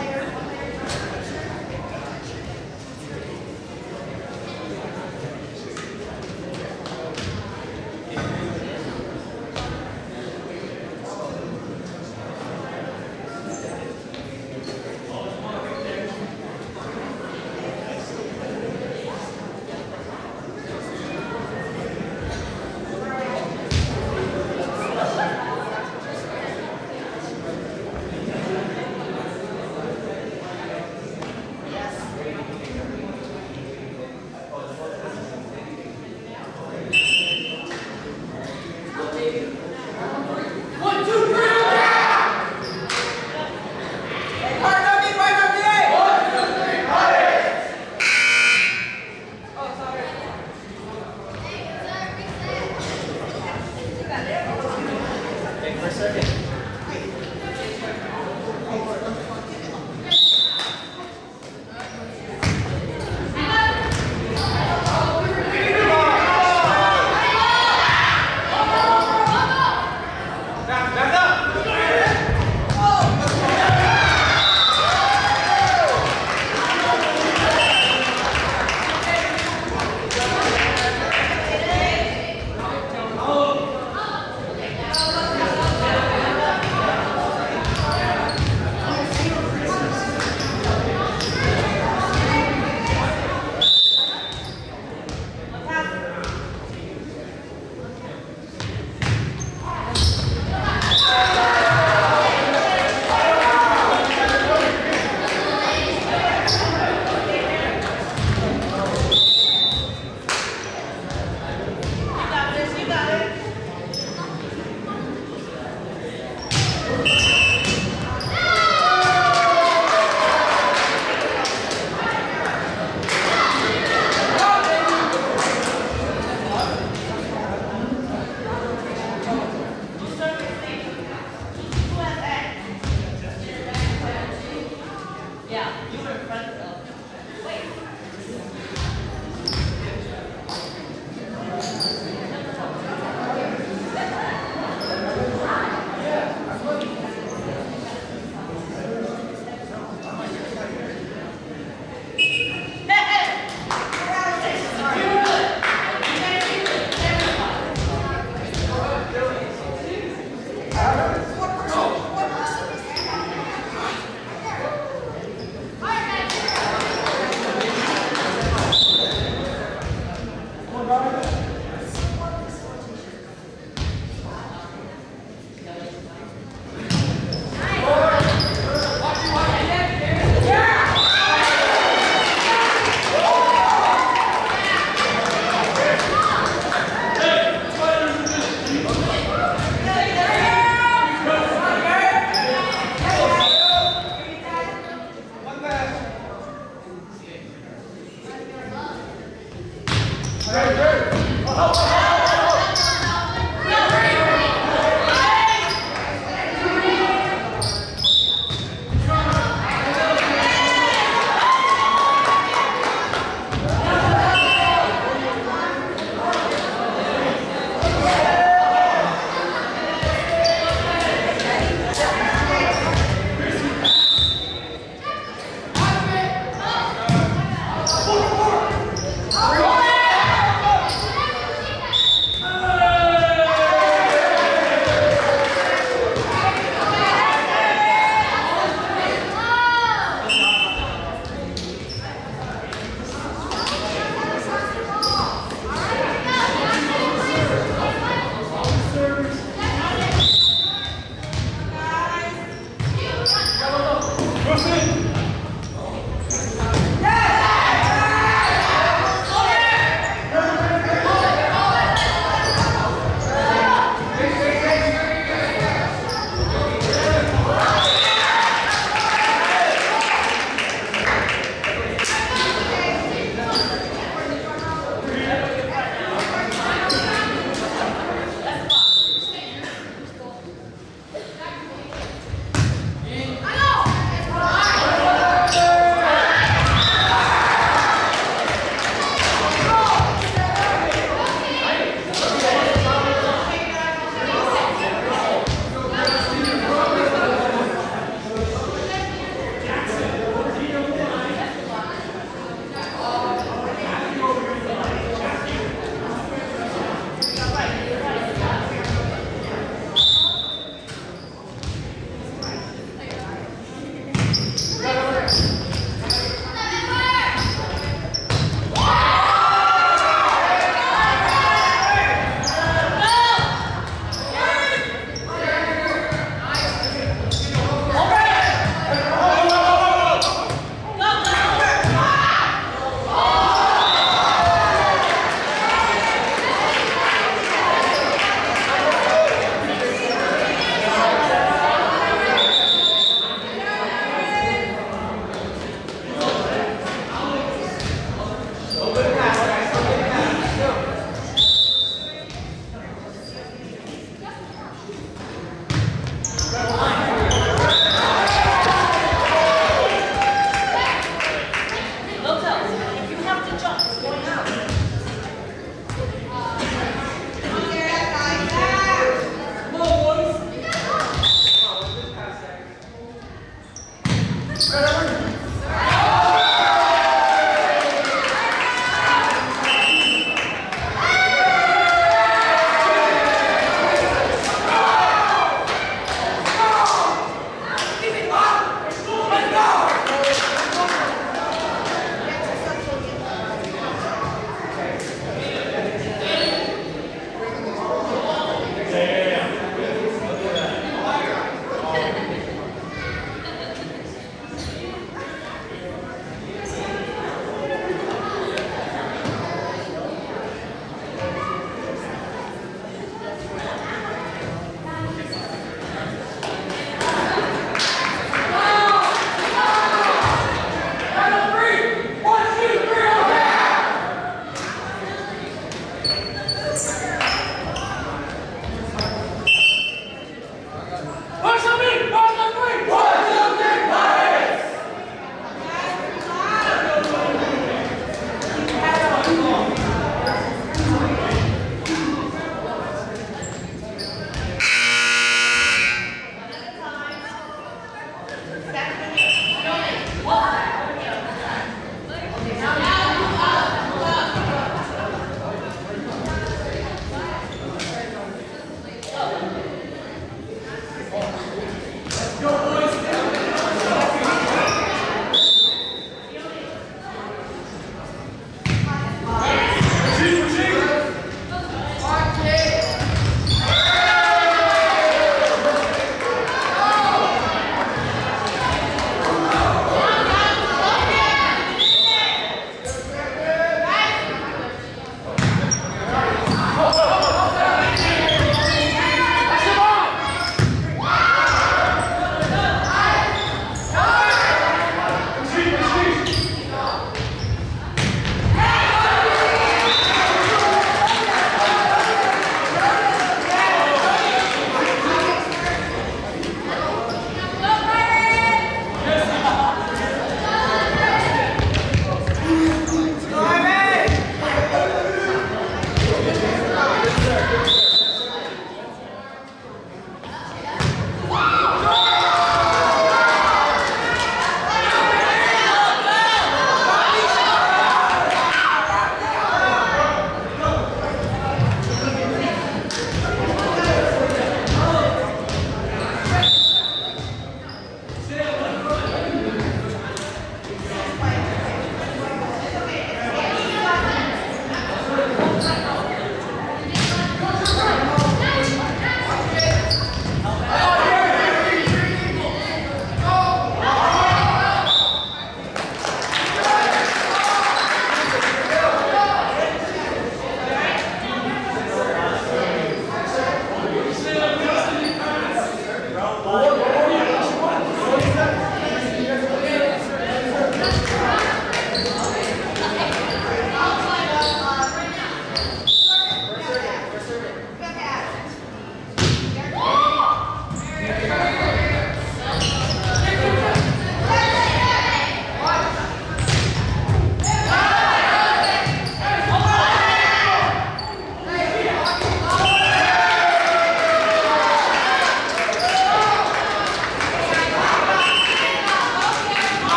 player.